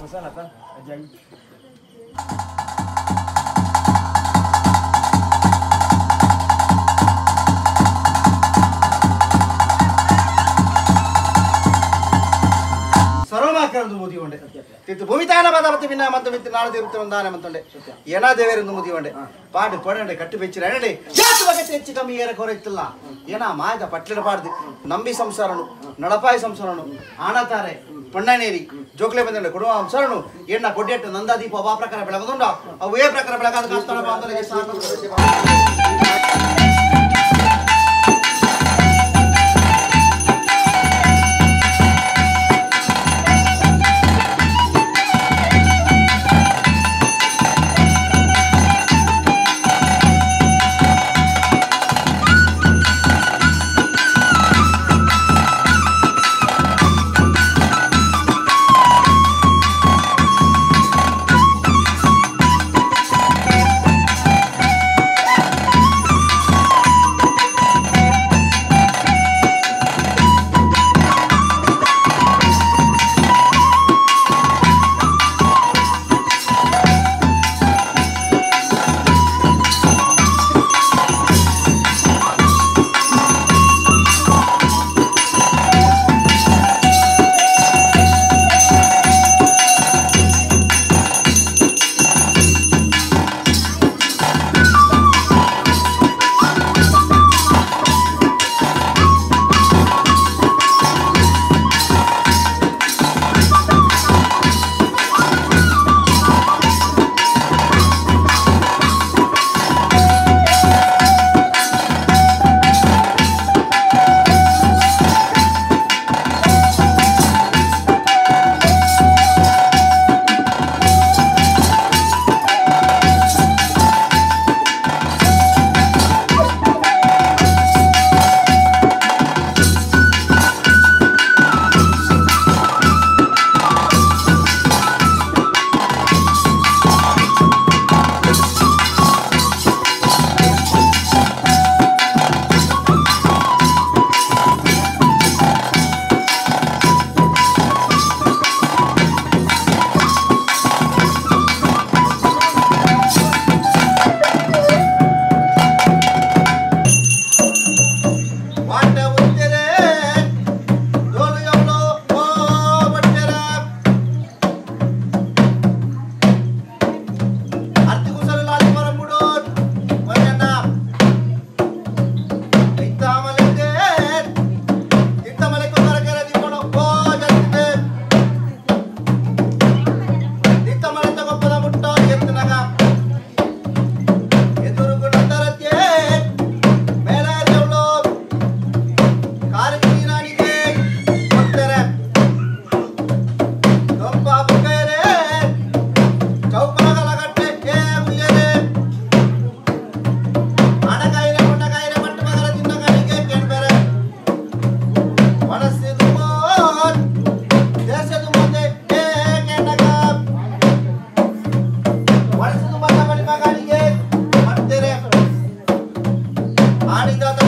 Masalah kan? Ajaib. ಸರ್ವಮಾಕರಂದು ಮುದಿಯುಂಡೆ ತಿತ್ತು ಭೂಮಿತಾನ ಪದಾರ್ಥ ಭಿನ್ನ ಮಂತ ಮಿತ್ತು ನಾಳೆ ತಿರುತ್ತ ಒಂದಾನೆ ಮಂತುಂಡೆ ಏನಾ ಮುದಿ ಉಂಡೆ ಪಾಡು ಪಡೆ ಕಟ್ಟಿ ಬೆಚ್ಚಿರ ಎನಡೆ ಜಾತಿ ಬಗ್ಗೆ ಹೆಚ್ಚು ಕಮ್ಮಿ ಏರ ಕೊರೈತಿಲ್ಲ ಏನಾ ಮಾಯದ ಪಟ್ಲಿಡ ಪಾಡ್ದು. ನಂಬಿ ಸಂಸಾರನು ನಡಪಾಯಿ ಸಂಸಾರನು ಆನತಾರೆ ಪಣ್ಣನೇರಿ ಜೋಕ್ಲೆ ಬಂದ ಕೊಡುವ ಸಂಸಾರನು. ಎಣ್ಣ ಕೊಡ್ಡೆಟ್ಟು ನಂದಾದೀಪ ಅವ ಪ್ರಕಾರ ಬೆಳಗದುಂಡ ಅವು ಏ ಪ್ರಕಾರ ಬೆಳಗಾದ ಕಾಸ್ತಾನ Amin.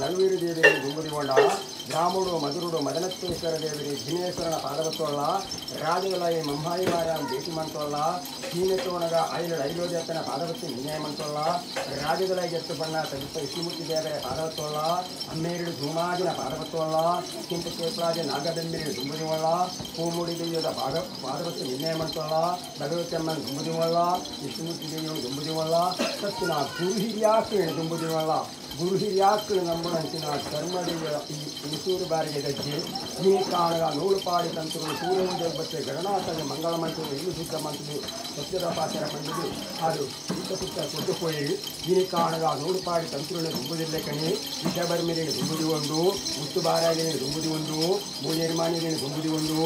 நல்வீறு தேவி கும்பதி கொண்டா రాముడు మధురుడు మదనత్వేశ్వర దేవిని జినేశ్వరన పాదవత్వల్ల రాజులై మమ్మాయి వారాం భేಟಿಮಂತೊಳ್ಳ ಹೀನೆತೋಣಗ ಐಲಡ ಐಲೋದ್ಯತನ ಪಾದವತ್ತಿ ವಿನಯಮಂತೊಳ್ಳ ರಾಜುಗಳ ಎತ್ತು ಬಣ್ಣ ತಗುತ್ತ ಇಸಿಮುತ್ತಿ ದೇವರ ಪಾದವತ್ವಳ್ಳ ಅಮ್ಮೇರಡು ಧೂಮಾಜಿನ ಪಾದವತ್ವಳ್ಳ ಕಿಂತ ಕೇಪ್ರಾಜ ನಾಗಬೆಂಬಿರಿ ದುಂಬುದಿವಳ್ಳ ಹೂಮುಡಿ ದೇವಿಯದ ಭಾಗ ಪಾದವತ್ತಿ ವಿನಯಮಂತೊಳ್ಳ, ಭಗವತಿಯಮ್ಮನ ದುಂಬುದಿವಳ್ಳ ಇಸಿಮುತ್ತಿ ದೇವಿಯು ದುಂಬುದಿವಳ್ಳ ಸತ್ತಿನ ಗುರು ಹಿರಿಯಾಕ್ಳು ದುಂಬುದಿವಳ್ಳ ಗುರು ನಂಬುವಂತಿನ ಈ ಸೂರು ಬಾರಿಗೆ ಗಜ್ಜೆ ಈ ಕಾಣಗ ನೂಲುಪಾಡಿ ತಂತುಗಳು, ಸೂರ್ಯನ ಬಚ್ಚೆ ಗಣನಾಥನ ಮಂಗಳ ಮಂತ್ರಿ ಇಲ್ಲಿ ಸಿದ್ಧ ಮಂತ್ರಿ, ಸತ್ಯದ ಪಾತ್ರ ಬಂದಿದ್ದು ಅದು ಸುತ್ತ ಸುತ್ತ ಕೊಟ್ಟುಕೊಳ್ಳಿ ಈ ಕಾಣಗ ನೂಲುಪಾಡಿ ಪಾಡಿ ತಂತುಗಳನ್ನು ತುಂಬುದಿಲ್ಲ ಕಣಿ. ವಿಷಬರ್ ಮೇಲೆ ತುಂಬುದಿ ಒಂದು ಉತ್ತು ಬಾರಾಗಿ ತುಂಬುದಿ ಒಂದು ಮೂನೇರು ತುಂಬುದಿ ಒಂದು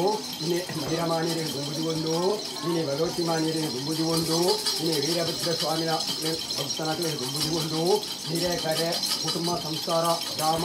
ಇನ್ನೇ ಮಹಿರ ತುಂಬುದಿ ಒಂದು ಇನ್ನೇ ಭಗವತಿ ಮಾನಿರೇನು ತುಂಬುದಿ ಒಂದು ಇನ್ನೇ ವೀರಭದ್ರ ಸ್ವಾಮಿನ ಭಕ್ತನಾಥರೇನು ತುಂಬುದಿ ಒಂದು ಹಿರೇ ಕಡೆ ಕುಟುಂಬ ಸಂಸಾರ ಗ್ರಾಮ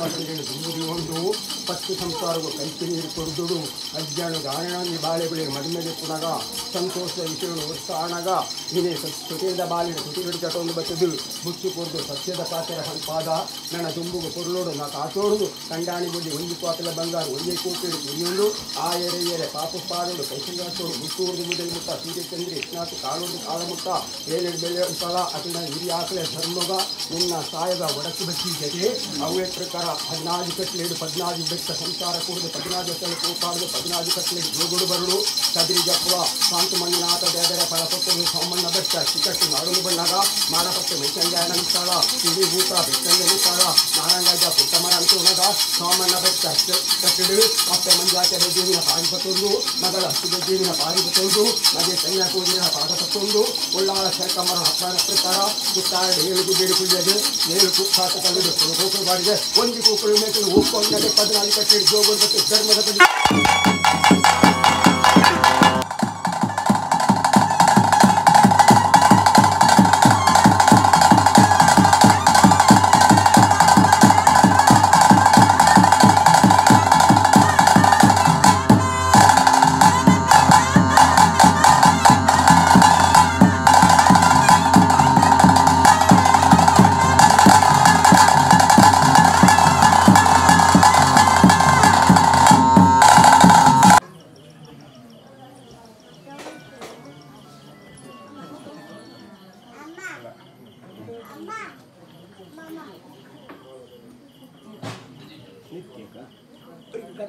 ತುಂಬುದಿ ಒಂದು ಪತ್ತು ಸಂಸಾರವು ಕೈತಿ ನೀರು ಕೊಡುದು ಅಜ್ಜಾನು ಗಾಯಣಿ ಬಾಳೆಬಳಿ ಮಡಿಮೆಗೆ ಪುನಗ ಸಂತೋಷ ವಿಷಯಗಳು ಉತ್ಸಾಹನಗ ನೀನೇ ಸುತಿರದ ಬಾಲಿನ ಸುತಿಗಡಿ ಚಟೊಂದು ಬತ್ತದು ಬುಚ್ಚಿ ಕೊಡ್ದು ಸತ್ಯದ ಪಾತ್ರ ಪಾದ ನನ್ನ ತುಂಬುಗು ಪೊರುಳೋಡು ನಾ ಕಾಚೋಡುದು ಕಂಡಾಣಿ ಬುದ್ಧಿ ಒಂದು ಪಾತ್ರ ಬಂಗಾರ ಒಂದೇ ಕೂಪಿಡು ಕುರಿಯೊಂದು ಆ ಎರೆ ಎರೆ ಪಾಪು ಪಾಡೋಡು ಕೈಸಂಗಾಸೋಡು ಮುಟ್ಟುವುದು ಮುದಲಿ ಮುಟ್ಟ ಸೀರೆ ಚಂದ್ರಿ ಇಸ್ನಾತು ಕಾಳೋದು ಕಾಳ ಮುಟ್ಟ ಏಳೆಡು ಬೆಳೆ ಸ್ಥಳ ಅತಿನ ಹಿರಿ ಆಕಳೆ ಧರ್ಮಗ ನಿನ್ನ ಸಾಯದ ಒಡಕು ಬಚ್ಚಿ ಜೊತೆ ಅವೇ ಪ್ರಕಾರ ಹದಿನಾರು ಕಟ್ಲೇಡು ಪದಿನಾರು ಬೆಟ್ಟ ಸಂಸಾರ ಕೂಡದು ಪದಿನಾರು ಸ್ಥಳ ಕೂಪಾಡುದು ಪದಿನಾರು ಕಟ್ಲೇಡು ಜೋಗುಡು ಬರುಡು ಕದಿರಿ ಜಪ್ಪುವ ಶಾಂತ ಮಂಜುನಾಥ ದೇವರ ಫಲಪತ್ತರು ಸೋಮಣ್ಣ ಬೆಟ್ಟ ಚಿಕ್ಕಟ್ಟು ನಾಡುಲು ಬಣ್ಣಗ ಮಾಡಪಟ್ಟು ಮೆಚ್ಚಂಜಾಯನ ಸ್ಥಳ ಇಡೀ ಭೂತ ಬೆಚ್ಚಂಜನಿ ಸ್ಥಳ ನಾರಾಯಣರಾಜ ಪುಟ್ಟಮರ ಅಂತುಣಗ ಸೋಮಣ್ಣ ಬೆಟ್ಟ ಕಟ್ಟಿಡು ಮತ್ತೆ ಮಂಜಾತೆ ದೇವಿನ ಪಾರಿಪತ್ತೊಂದು ಮಗಳ ಹಸಿದ ದೇವಿನ ಪಾರಿಪತ್ತೊಂದು ನಗೆ ಸೈನ್ಯ ಕೂದಿನ ಪಾದಪತ್ತೊಂದು ಉಳ್ಳಾಳ ಶಂಕಮರ ಹಬ್ಬನ ಪ್ರಕಾರ ಕುತ್ತಾಡ ಏಳು ಬೇಡಿ ಕುಳಿಯದೆ ಏಳು ಕುತ್ತಾಟ ಕಲ್ಲಿದು ಕೂಕಳು ಬಾಡಿಗೆ ಒಂದು ಕೂಕಳು ಮೇಕಲು ಹೋಗ್ಕೊಂಡರೆ ಪದಿನಾಲ್ಕು ಕಟ್ಟಿಡು ಜೋಗುಡು ಮತ್ತು ಧರ್ಮದ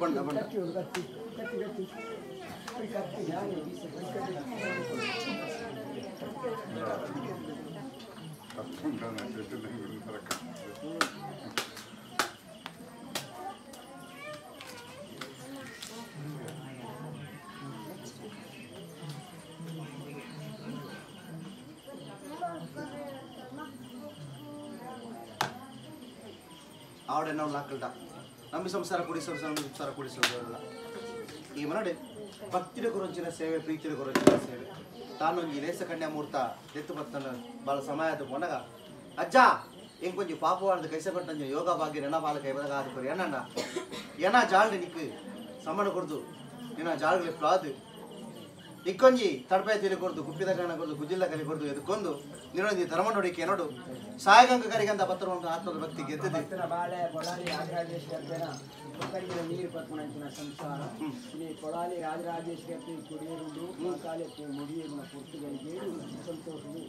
ಬಣ್ಣ ಬಣ್ಣ ಕಟ್ಟಿ ಒಂದು ಕಟ್ಟಿ నమ్మి సంసార కూడిస్తాడు ಸಂಸಾರ సంసార కూడిస్తాడు ఏమన్నాడే ಭಕ್ತಿಯ ಗುರುಂಚಿನ ಸೇವೆ ಪ್ರೀತಿಯ ಗುರುಂಚಿನ ಸೇವೆ. ತಾನು ಈ ಲೇಸ ಕನ್ಯಾ ಮುಹೂರ್ತ ಎತ್ತು ಬತ್ತನ ಬಾಳ ಸಮಯದ ಮೊನಗ ಅಜ್ಜ, ಹೆಂಗ್ ಕೊಂಚ ಪಾಪವಾಳದ ಕೈಸ ಕೊಟ್ಟಂಜ ಯೋಗ ಭಾಗ್ಯ ನೆನ ಬಾಲ ಕೈ ಬದಗ ಆದ ಕೊರಿ ಏನಣ್ಣ ಏನ ಜಾಳ್ರಿ ನಿಕ್ ಸಮಣ ಕೊಡ್ದು? ಏನ ಜಾಳ್ಗೆ ಪ್ಲಾದು ನಿಕ್ಕೊಂಜಿ ತಡಪಾಯ ತೀರಿ ಕೊಡ್ದು ಗುಪ್ಪಿದ ಕಾಣ ಕೊಡ್ದು ಗುಜಿಲ್ಲ ಕಲಿ ಕೊಡ್ದು ಎದುಕೊಂದು ನಿರೋಧಿ ಧರ್ಮ ನೋಡಿಕೆ ನೋಡು. ಸಾಯಗಂಗ ಕರಿಗಂತ ಪತ್ರ ಉಂಟು ಆತ್ಮದ ಭಕ್ತಿ ಗೆದ್ದಿದೆ ನೀರು ಪತ್ಮಣಂಚಿನ ಸಂಸಾರ. ಇಲ್ಲಿ ಕೊಳಾಲಿ ರಾಜರಾಜೇಶ್ವರಿ ಕುಡಿಯರುಂಡು ಮಸಾಲೆ ಮುಡಿಯರುನ ಪುರ್ತುಗಳಿಗೆ ಸಂತೋಷವು.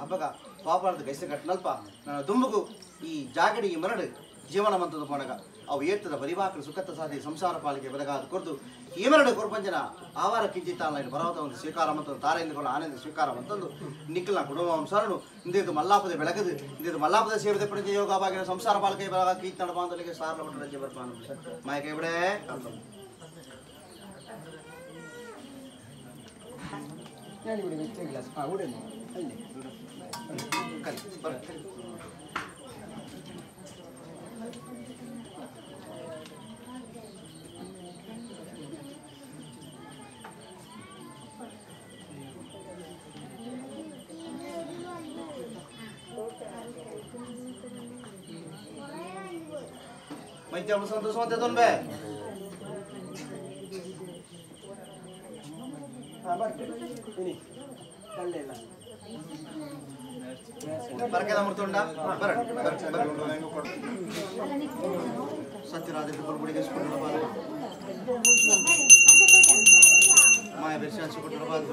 ಹಬ್ಬಗ ಪಾಪಾರ್ದ ಗೈಸ ಕಟ್ಟನಲ್ಪ ನನ್ನ ದುಂಬುಗು ಈ ಜಾಗಡಿ ಈ ಮರಡು ಜೀವನ ಮಂತದ ಪೊಣಗ. ಅವು ಏತದ ಬರಿವಾಕಲು ಸುಖತ ಸಾಧಿ ಸಂಸಾರ ಪಾಲಿಕೆ ಬೆಳಗಾದ ಕೊರ್ದು ಈ ಮರಡು ಕೊರ್ಪಂಜನ ಆವಾರ ಕಿಂಚಿತ್ತಾಲ ಪರ್ವತ ಒಂದು ಸ್ವೀಕಾರ ಮತ್ತು ತಾರೆಯಿಂದ ಎಂದುಕೊಂಡು ಆನಂದ ಸ್ವೀಕಾರ ಮಂತಂದು ನಿಖಿಲ್ನ ಕುಟುಂಬ ಸರನು. ಇಂದಿದ್ದು ಮಲ್ಲಾಪದ ಬೆಳಗದು. ಇಂದಿದ್ದು ಮಲ್ಲಾಪದ ಸೇವದ ಪಡೆದ ಯೋಗ ಬಾಗಿನ ಸಂಸಾರ ಪಾಲಿಕೆ ಬೆಳಗ ಕೀರ್ತನ ಬಾಂಧವರಿಗೆ ಸಾರ ಮಟ್ಟ ರಜೆ ಬರ್ಪಾನು ಮಾಯ ಕೈ ಬಿಡೆ ನಾನು ಬಿಡಿ ವೆಚ್ಚ ಗ್ಲಾಸ್ ಹಾಂ ಉಡೇನು ಕಲಿ. ಬರ ತೊಂಬೆ ನಾ ಬರ್ತೇನೆ ಇನಿ ಬರಕೆಲ್ಲ ಮುರ್ತುಂಡ ಸತ್ಯರಾಜ ಸ್ಕೂಲ್ ಬಾದು ಮಾಯ ಬೆರ್ಸಿ ಸ್ಕೂಲ್ ಬಾದು